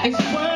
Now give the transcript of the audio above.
I swear.